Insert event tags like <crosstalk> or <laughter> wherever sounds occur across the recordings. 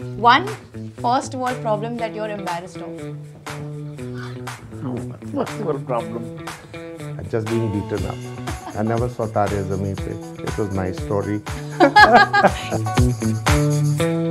One first world problem that you're embarrassed of. What's your problem? I just being beaten up. I never saw Tare Zameen Pe. It was my story. <laughs>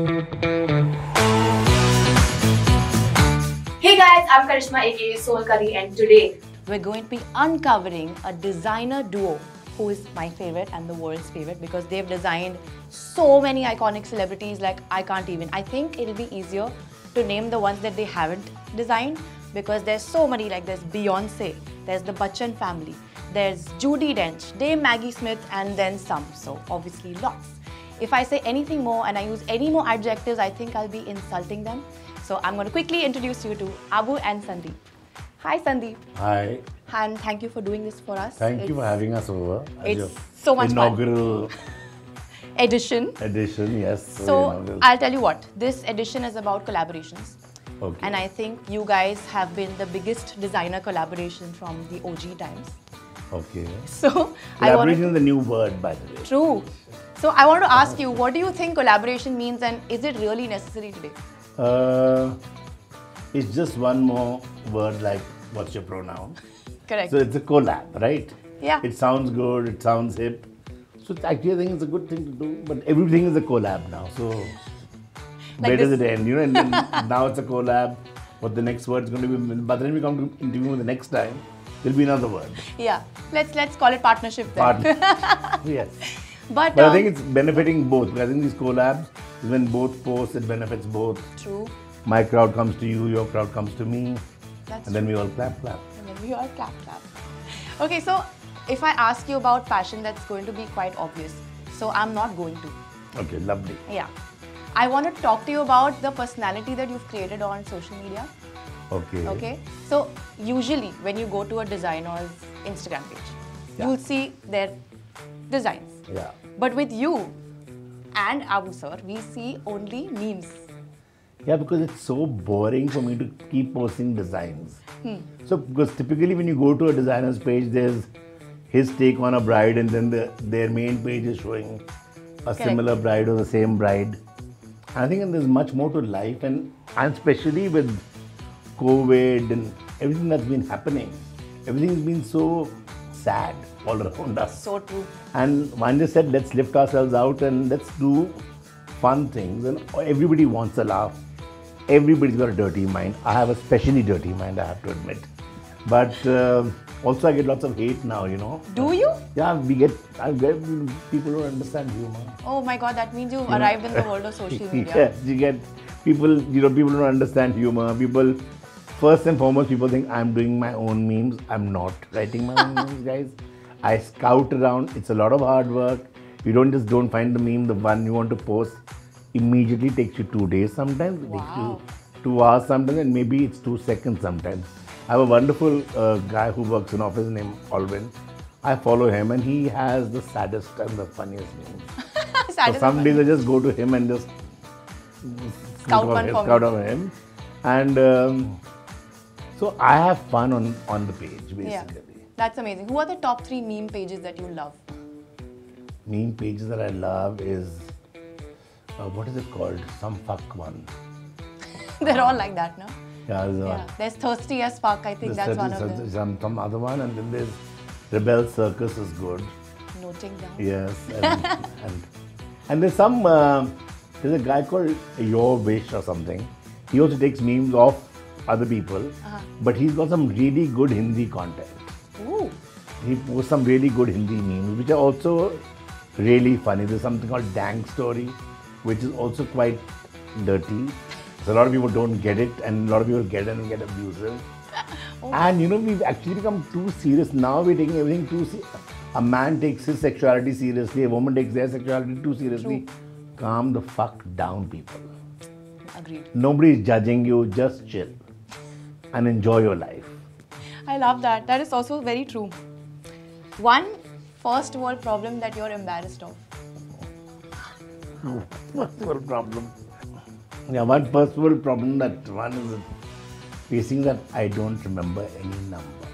Hey guys, I'm Karishma aka Soul Curry and today We're going to be uncovering a designer duo who is my favorite and the world's favorite because they've designed so many iconic celebrities like I can't even. I think it'll be easier to name the ones that they haven't designed because there's so many like there's Beyonce, there's the Bachchan family, there's Judi Dench, Dame Maggie Smith and then some. So obviously lots. If I say anything more and I use any more adjectives, I think I'll be insulting them. So I'm going to quickly introduce you to Abu and Sandeep. Hi Sandeep. Hi. And thank you for doing this for us. Thank you for having us over. it's so much fun. inaugural <laughs> Edition. edition. Yes. So inaugural. I'll tell you what. This edition is about collaborations, okay. and I think you guys have been the biggest designer collaboration from the OG times. okay. <laughs> So I Collaboration is the new word, by the way. true. So I want to ask you, what do you think collaboration means, and is it really necessary today? Uh, it's just one more word like what's your pronoun? <laughs> Correct. So it's a collab, right? Yeah. It sounds good. It sounds hip. So actually, I think it's a good thing to do. But everything is a collab now. So where does it end? You know, and then <laughs> now it's a collab. What the next word is going to be? By the time we come to interview the next time, there'll be another word. yeah. Let's let's call it partnership then. Partner. <laughs> yes. But, But I um, think it's benefiting both. I think these collabs is when both post, it benefits both. true. My crowd comes to you, your crowd comes to me, That's and then we all clap, clap. We all clap clap. Okay, so if I ask you about fashion, that's going to be quite obvious. So I'm not going to. Okay, lovely. Yeah. I want to talk to you about the personality that you've created on social media. Okay. Okay. So usually when you go to a designer's Instagram page, Yeah. you'll see their designs. Yeah. But with you and Abu sir, we see only memes. Yeah, because it's so boring for me to keep posting designs. So, because typically when you go to a designer's page, there's his take on a bride, and then the, their main page is showing a similar bride or the same bride. I think there's much more to life, and, and especially with COVID and everything that's been happening, everything's been so sad all around us. So true. And one just said, let's lift ourselves out and let's do fun things. And everybody wants a laugh. Everybody's got a dirty mind. I have a specially dirty mind, I have to admit. But um also, I get lots of hate now, you know. Do you? Yeah, we get, I get people don't understand humor. Oh my god, that means you've arrived in the world of <laughs> social media. yes, you get people, you know, people don't understand humor. People, first and foremost, people think I'm doing my own memes. I'm not writing my own <laughs> memes, guys. I scout around. It's a lot of hard work. You don't just don't find the meme, the one you want to post. Immediately takes you two days sometimes. It takes you two hours sometimes, and maybe it's two seconds sometimes. I have a wonderful uh, guy who works in office named Alvin. I follow him, and he has the saddest and the funniest memes. Sad So some days I just go to him and just Scout one on- scout on him, and um, so I have fun on on the page basically. Yeah. That's amazing. Who are the top three meme pages that you love? Meme pages that I love is uh, what is it called? Some fuck one. <laughs> They're all like that, no? Yeah, there's, Yeah. There's thirsty as fuck. I think that's one of them. some some other one, and then there's Rebel Circus is good. Noting down. Yes, and <laughs> and, and there's some uh, there's a guy called Your Wish or something. He also takes memes of other people, Uh-huh. but he's got some really good Hindi content. Ooh. He posts some really good Hindi memes, which are also really funny. There's something called Dang Story, which is also quite dirty. So a lot of people don't get it, and a lot of people get it and get abusive. <laughs> And you know, we've actually become too serious. Now we're taking everything too serious. A man takes his sexuality seriously, a woman takes their sexuality too seriously. Calm the fuck down, people. Agreed. Nobody is judging you, just chill and enjoy your life. I love that. That is also very true. One first world problem that you're embarrassed of. First world problem. Yeah, one world problem that one is facing that I don't remember any number.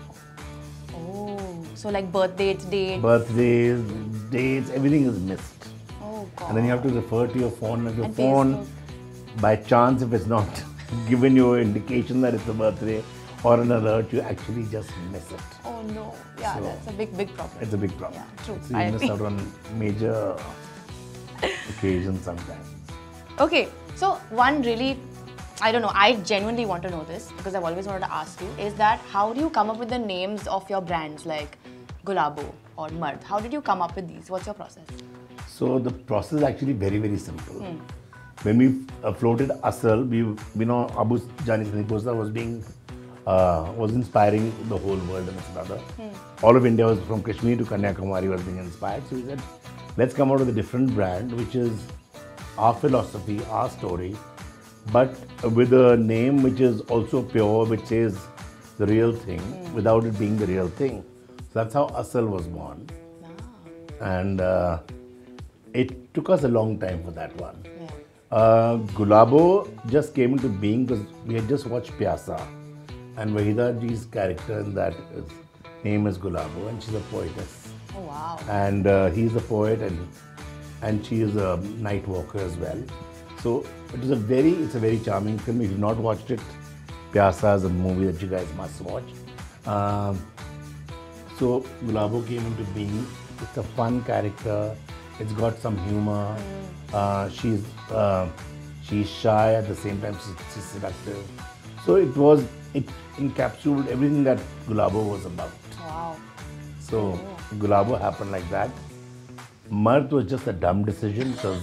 Oh. So like birth dates, dates. Birthdays, dates, everything is missed. oh god. And then you have to refer to your phone and your And phone Facebook. by chance, if it's not <laughs> given you an indication that it's a birthday or an alert, you actually just miss it. Oh no. Yeah, So- that's a big, big problem. It's a big problem. Yeah, true. So I you miss agree. out on major occasions sometimes. Okay, so one really, I don't know, I genuinely want to know this because I've always wanted to ask you is that how do you come up with the names of your brands like Gulabo or Mard? How did you come up with these? What's your process? So the process is actually very, very simple. When we uh, floated Asal, we, we know Abu Jani Sandeep Khosla was being, uh, was inspiring the whole world and its brother. All of India was from Kashmir to Kanyakumari was being inspired. So we said, let's come out with a different brand, which is our philosophy, our story, but with a name which is also pure, which says the real thing, without it being the real thing. So that's how Asal was born. And uh, it took us a long time for that one. Uh, Gulabo just came into being because we had just watched Pyasa, and Wahida ji's character in that is, name is Gulabo, and she's a poetess, Oh wow. and uh, he's a poet, and and she is a night walker as well. So it is a very, it's a very charming film. If you've not watched it, Pyasa is a movie that you guys must watch. Um, so Gulabo came into being. It's a fun character. It's got some humor. Uh, she's uh, she's shy at the same time. She's, she's seductive. So it was it encapsulated everything that Gulabo was about. Wow. So Gulabo happened like that. Mard was just a dumb decision because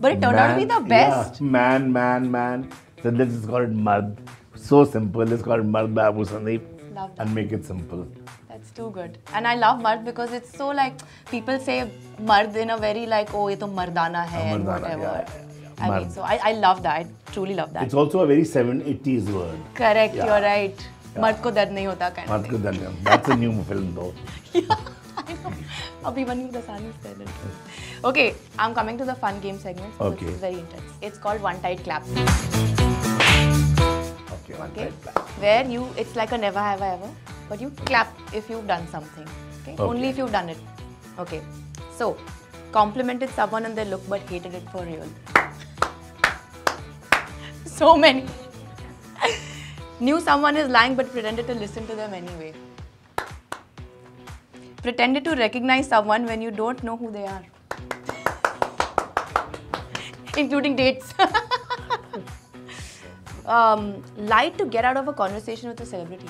But it turned out to be the best. Yeah, man, man, man. So let's just call it Mard. So simple. Let's call it Mard by Abu Sandeep Love that. and make it simple. That's too good. And I love Mard because it's so like people say Mard in a very like oh it's mardana hai and Mardana, whatever. yeah, yeah. I mean so I, I love that. I truly love that. It's also a very 780s word. Correct, you're right. मर्द को दर्द नहीं होता ko danyam. That's a new film though. Abhimanyu Dasani said it. Okay, I'm coming to the fun game segment. So Okay. This is very intense. It's called one tight clap. Okay, one Okay, side back. where you it's like a never have I ever, but you clap if you've done something. Okay, Okay. only if you've done it. Okay, so complimented someone on their look but hated it for real. so many. Knew someone is lying but pretended to listen to them anyway. Pretended to recognize someone when you don't know who they are. <laughs> Including dates. <laughs> um, lied to get out of a conversation with a celebrity.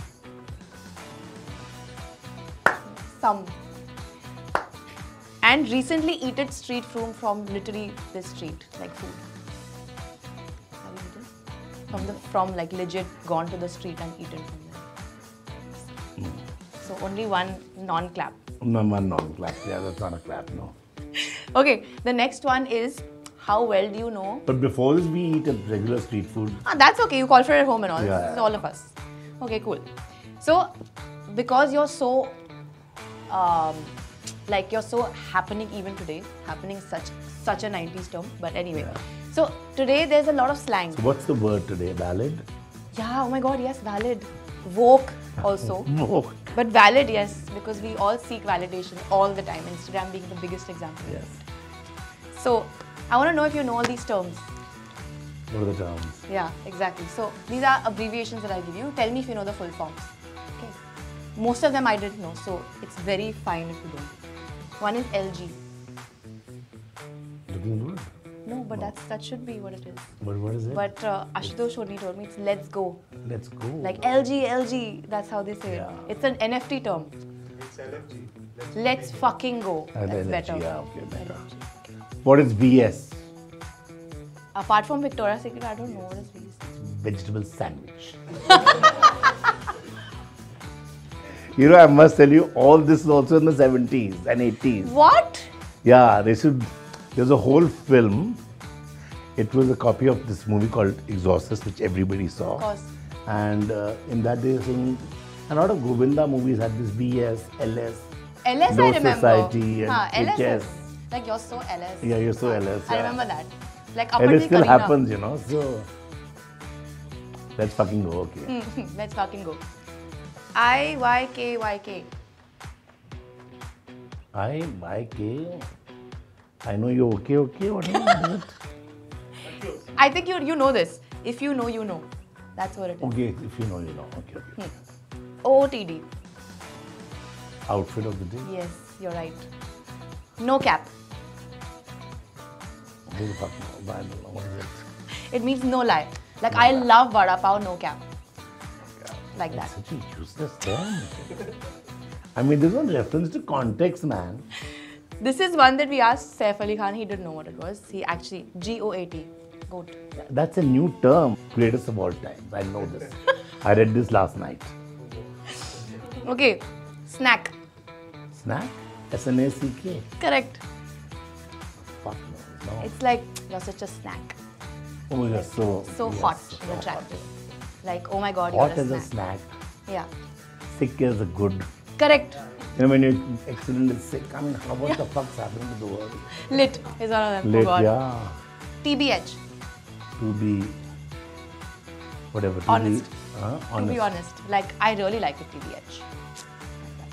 Some. And recently eaten street food from literally the street, like food. Have you eaten? From the from like legit gone to the street and eaten from there. So only one non-clap. No, one non-clap. Yeah, that's not a clap, no. Okay, the next one is how well do you know? But before this, we eat a regular street food. Ah, that's okay. You call for it at home and all. Yeah, This is all of us. Okay, cool. So, because you're so, um, like you're so happening even today, happening such such a 90s term. But anyway, so today there's a lot of slang. So what's the word today? Valid? Yeah. Oh my God. Yes, valid. Woke also. <laughs> No. But valid, yes, because we all seek validation all the time. Instagram being the biggest example. Yes. So, I want to know if you know all these terms. What are the terms? Yeah, exactly. So these are abbreviations that I give you. Tell me if you know the full forms. Okay. Most of them I didn't know, so it's very fine if you don't. One is LG. Looking good. No, but that's that should be what it is. But what is it? But uh, Ashutosh Soni told me it's let's go. Let's go. Like LG, LG. That's how they say Yeah. it. It's an NFT term. Let's let's fucking go. That's LFG, better. yeah, okay, better. What is VS? Apart from Victoria's Secret, I don't know what is these. Vegetable sandwich. <laughs> you know, I must tell you, all this is also in the 70s and 80s. What? Yeah, they should. There's a whole film. It was a copy of this movie called Exorcist, which everybody saw. Of course. And uh, in that they were saying, a lot of Govinda movies had this BS, LS. LS Low I remember. Society and LS. HS. is- Like you're so LS. Yeah, you're so LS. I remember that. Like up And it until still Kareena. happens, you know. So let's fucking go, okay. Let's fucking go. I Y K Y K. I, I, K. I know you're okay, okay. What is <laughs> it? I think you you know this. If you know, you know. That's what it is. Okay, if you know, you know. Okay, okay. Hmm. OOTD. Outfit of the day. Yes, you're right. No cap. Who the fuck knows? I don't know. What is it? It means no lie. Like I love vada pav, no cap. Like that. Such a useless term. I mean, there's no reference to context, man. This is one that we asked Saif Ali Khan. He didn't know what it was. He actually G O A T. Goat. That's a new term. Greatest of all time. I know this. I read this last night. Okay. Snack. Snack? S N A C K. Correct. Fuck no. no. It's like you're such a snack. Oh, you're so. So yes, hot so and attractive. Like oh my god, Hot, hot you're as a a snack. snack. Yeah. Sick as a good. Correct. You know, when you're accidentally sick, I mean, how, what the fuck's happening to the world? Lit is one of them. Lit, oh yeah. TBH. To be. Whatever. To Honest. Be, uh, To be honest, like I really like it TBH.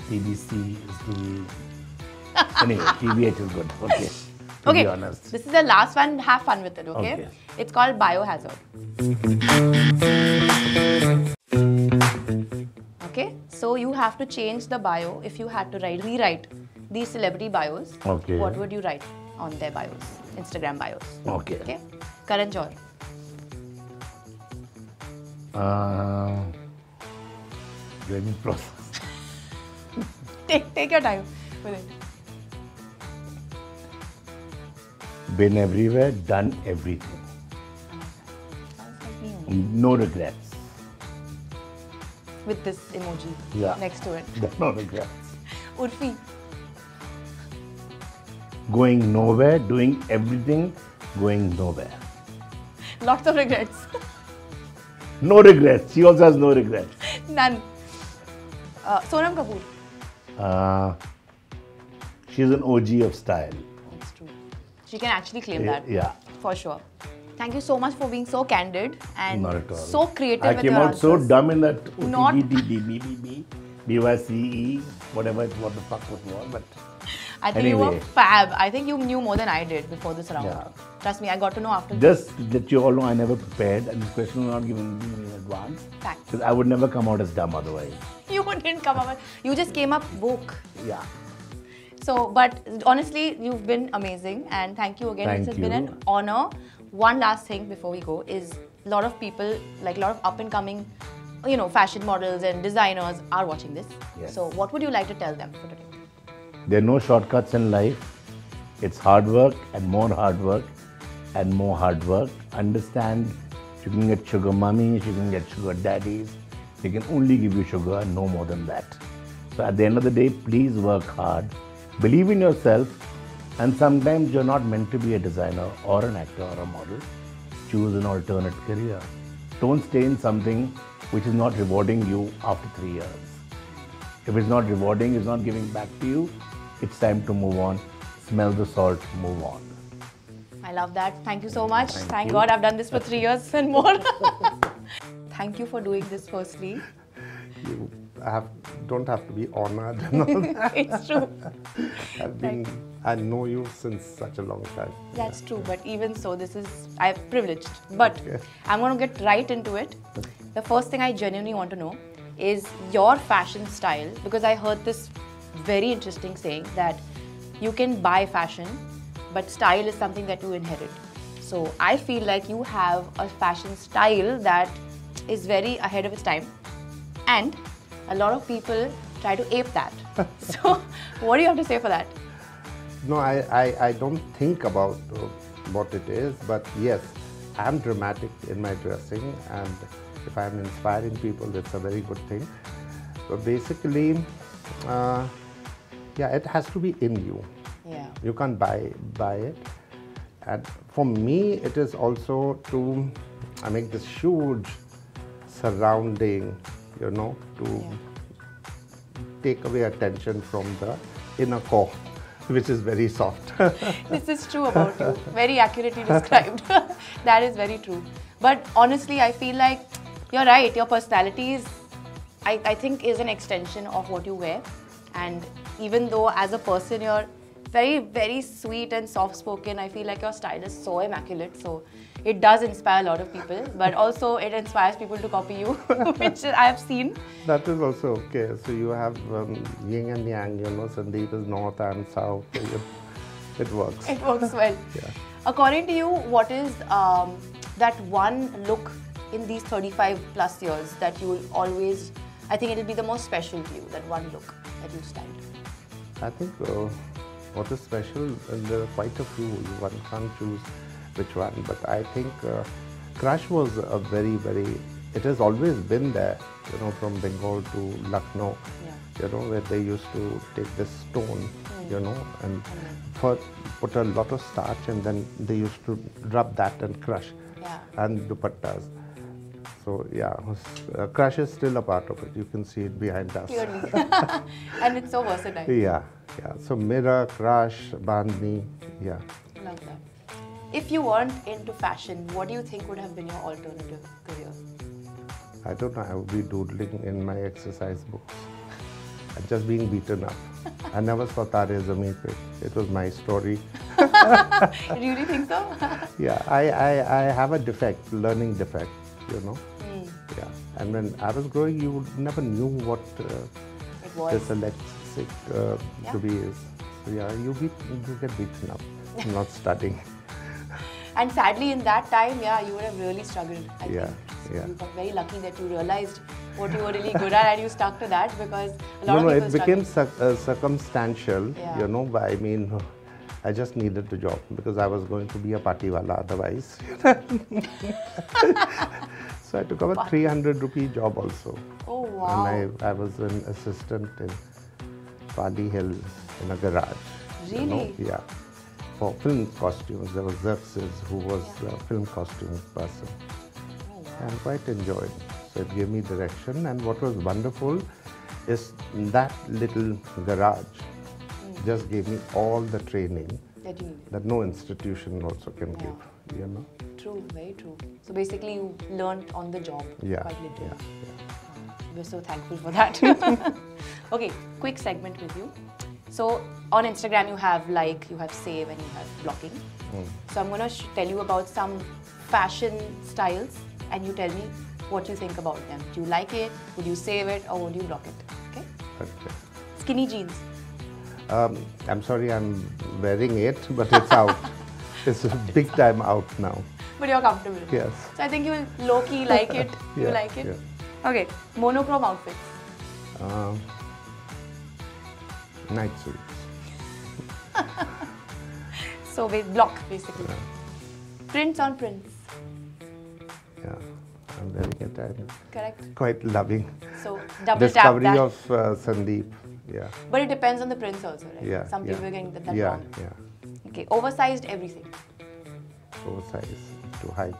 TBC is to be. anyway, TBH is good. Okay. To okay. be honest. This is the last one. Have fun with it. Okay. Okay. It's called Biohazard. Have to change the bio. If you had to write, rewrite these celebrity bios. Okay. What would you write on their bios? Instagram bios. Okay. Okay. Karan Johar. Uh, let me process. Take take your time with it. Been everywhere, done everything. No regrets. With this emoji Yeah. next to it. No regrets. <laughs> Urfi. Going nowhere, doing everything, going nowhere. Lots of regrets. <laughs> No regrets. She also has no regrets. None. Uh, Sonam Kapoor. Uh, she's an OG of style. It's true. She can actually claim that. Yeah. For sure. Thank you so much for being so candid and Not at all. so creative I with came out so dumb in that Not- BYCE, whatever, it- what the fuck was, but I think you were Anyway. fab. I think you knew more than I did before this round. Yeah. Trust me, I got to know after this. just that you all know I never prepared and this question was not given to me in advance. Thanks. Because I would never come out as dumb otherwise. <laughs> You didn't come up with, you just came up woke. Yeah. So, but honestly, you've been amazing and thank you again. Thank this has been an honor. One last thing before we go is a lot of people, like a lot of up and coming, you know, fashion models and designers are watching this. Yes. So, what would you like to tell them for today? There are no shortcuts in life. It's hard work and more hard work and more hard work. Understand you can get sugar mummies, you can get sugar daddies. They can only give you sugar and no more than that. So at the end of the day, please work hard. Believe in yourself. And sometimes you're not meant to be a designer or an actor or a model. Choose an alternate career. Don't stay in something which is not rewarding you after three years. If it's not rewarding, it's not giving back to you, it's time to move on. Smell the salt, move on. I love that. Thank you so much. Thank Thank. God I've done this for three years and more. <laughs> Thank you for doing this firstly. You have, don't have to be honored and all that. It's true. I've been, I know you since such a long time. That's true, but even so, this is I'm privileged. But Okay. I'm going to get right into it. The first thing I genuinely want to know is your fashion style because I heard this very interesting saying that you can buy fashion, but style is something that you inherit. So I feel like you have a fashion style that is very ahead of its time, and a lot of people try to ape that. <laughs> so what do you have to say for that? No, I, I, I don't think about uh, what it is, but yes, I'm dramatic in my dressing, and if I'm inspiring people, that's a very good thing. But basically, uh, yeah, it has to be in you. Yeah. You can't buy buy it. And for me, it is also to I make this huge surrounding, you know, to take away attention from the inner core, which is very soft. <laughs> this is true about you. Very accurately described. <laughs> that is very true. But honestly, I feel like you're right. Your personality is, I, I think, is an extension of what you wear. And even though as a person you're very, very sweet and soft spoken, I feel like your style is so immaculate. So it does inspire a lot of people, but also it inspires people to copy you, <laughs> which I have seen. That is also okay. So you have um, yin and yang, you know, Sandeep is north and south. So it works. It works well. Yeah. According to you, what is um, that one look in these 35 plus years that you will always, I think it'll be the most special to you, that one look that you stand? I think uh, what is special, and there are quite a few, one can't choose which one, but I think uh, Crush was a very, very, it has always been there, you know, from Bengal to Lucknow, Yeah. you know, where they used to take this stone, Mm. you know, and for, put a lot of starch and then they used to rub that and crush Yeah. and dupattas. So yeah, uh, Crush is still a part of it. You can see it behind us. <laughs> <laughs> And it's so versatile. Yeah, yeah. So Mirror, Crush, Bandhni, yeah. Love that. If you weren't into fashion, what do you think would have been your alternative career? I don't know, I would be doodling in my exercise books and just being beaten up. I never saw Tare Zameen Pe. It was my story. Do <laughs> you really think so? <laughs> Yeah, I, I, I have a defect, learning defect, you know. Hmm. Yeah, and when I was growing, you never knew what uh, was. dyslexic uh, Yeah. to be is. So yeah, you, beat, you get beaten up, not studying. And sadly, in that time, yeah, you would have really struggled. I Yeah, think. So yeah. You got very lucky that you realized what you were really good at and you stuck to that because a lot No, of no, people it became struggle. cir- uh, circumstantial, Yeah. you know, but I mean, <laughs> I just needed the job because I was going to be a patiwala otherwise. <laughs> so I took up a 300 rupee job also. Oh, wow. And I, I was an assistant in Pali Hill in a garage. you know, Really? Yeah. For film costumes, there was Xerxes who was a film costume person. And quite enjoyed. So it gave me direction. And what was wonderful is that little garage just gave me all the training That you that no institution also can Yeah. give. You know? True, very true. So basically, you learned on the job. Yeah. Quite literally. yeah, yeah. Uh, we're so thankful for that. <laughs> okay, quick segment with you. So on Instagram, you have like, you have save, and you have blocking. So I'm gonna tell you about some fashion styles, and you tell me what you think about them. Do you like it? Would you save it, or would you block it? Okay. Okay. Skinny jeans. Um, I'm sorry I'm wearing it, but it's out. <laughs> it's a big time out now. But you're comfortable. Yes. So I think you will low key like it. <laughs> you like it. yeah. Okay. Monochrome outfits. Um, night suits. So we block basically. Prints on prints. Yeah. I'm it. I'm Correct. quite loving. So double tap Discovery that. of uh, Sandeep. Yeah. But it depends on the prints also, right? Yeah. Some yeah. people getting that, that yeah, wrong. Yeah. Okay, oversized everything. Oversize to hide.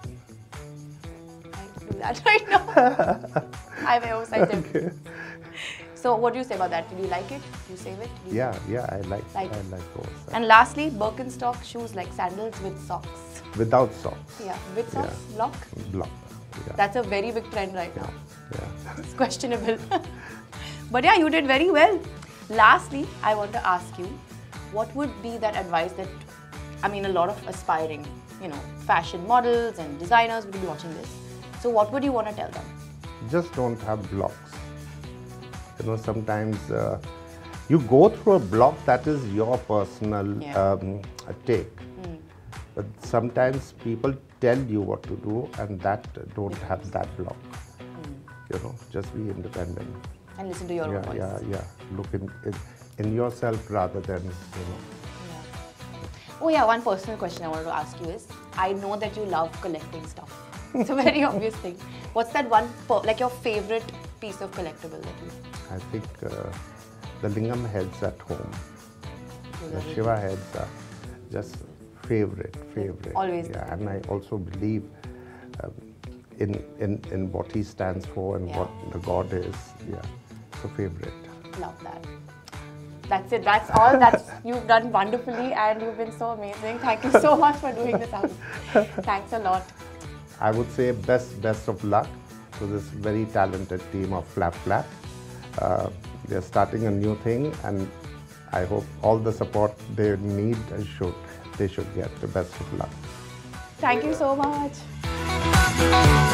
I do that <laughs> right now. <laughs> I wear oversized everything. So what do you say about that? Did you like it? Do you save it? You- Yeah, yeah, I like, Like- I like oversize. And lastly, Birkenstock shoes like sandals with socks. Without socks. Yeah, with socks, Yeah. block. Block. Yeah. That's a very big trend right yeah. now. yeah. <laughs> It's questionable. <laughs> but yeah, you did very well. Lastly, I want to ask you, what would be that advice that, I mean, a lot of aspiring, you know, fashion models and designers would be watching this. So what would you want to tell them? Just don't have blocks. You know, sometimes uh, you go through a block that is your personal Yeah. um, take. But sometimes people tell you what to do and that don't have that block. You know, just be independent. And listen to your own yeah, voice. yeah, yeah. Look in, in in yourself rather than you know. Oh yeah, one personal question I wanted to ask you is, I know that you love collecting stuff. It's a very <laughs> obvious thing. What's that one, like your favorite piece of collectible that you? I think uh, the Lingam heads at home, the Shiva heads are just favorite, favorite. Always Yeah, and I also believe um, in, in in what he stands for and Yeah. what the God is. Yeah, so favorite. Love that. That's it. That's all. That's <laughs> you've done wonderfully, and you've been so amazing. Thank you so much for doing this. Out. <laughs> Thanks a lot. I would say best best of luck to this very talented team of Clap Clap. Uh, they're starting a new thing, and I hope all the support they need should they should get. The best of luck. Thank you so much.